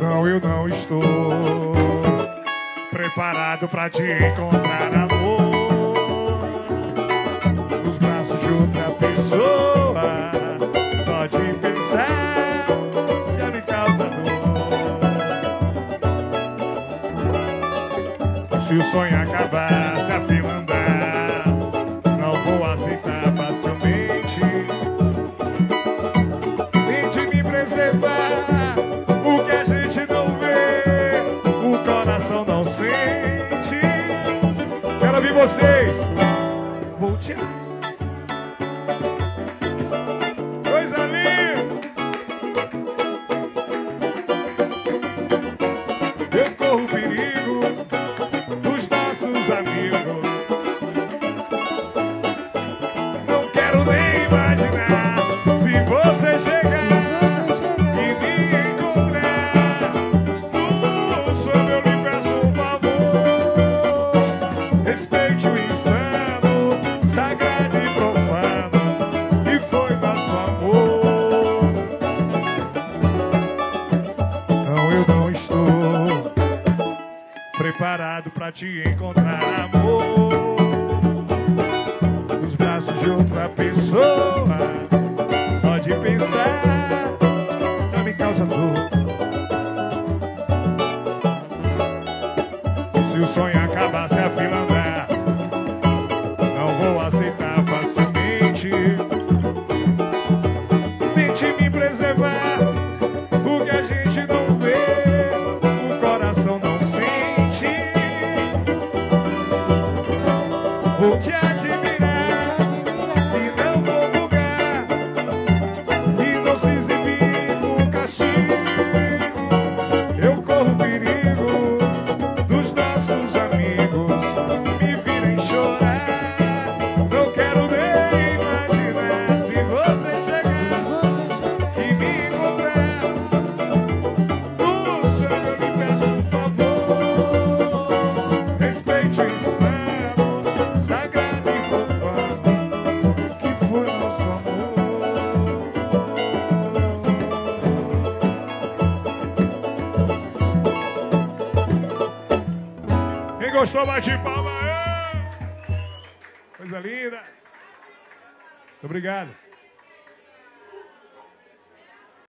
Não, eu não estou preparado pra te encontrar, amor. Nos braços de outra pessoa, só de pensar já me causa dor. Se o sonho acabar, se a fila andar, não vou aceitar facilmente. Ouvir vocês. Amar. Coisa linda. Eu corro perigo dos nossos amigos. Respeite o insano, sagrado e profano que foi nosso amor. Não, eu não estou preparado pra te encontrar, amor. Nos braços de outra pessoa, só de pensar já me causa dor. Se o sonho acabar, se Vou Quem gostou, bate palma. aí. Coisa linda. Muito obrigado.